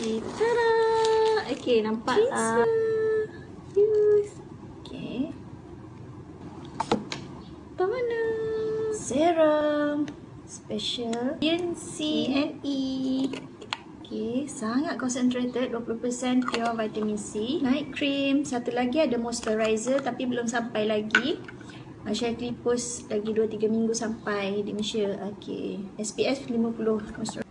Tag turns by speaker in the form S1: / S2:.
S1: Okay, tada! Okay, nampak tak?
S2: Pizza! Uh, yes!
S1: Okay. Tawana!
S2: Serum! Special.
S1: Yen C and E. Okay, sangat concentrated. 20% pure vitamin C. Night cream. Satu lagi ada moisturizer tapi belum sampai lagi. Uh, clip post lagi 2-3 minggu sampai di Malaysia. Okay. SPF 50. Moisturizer.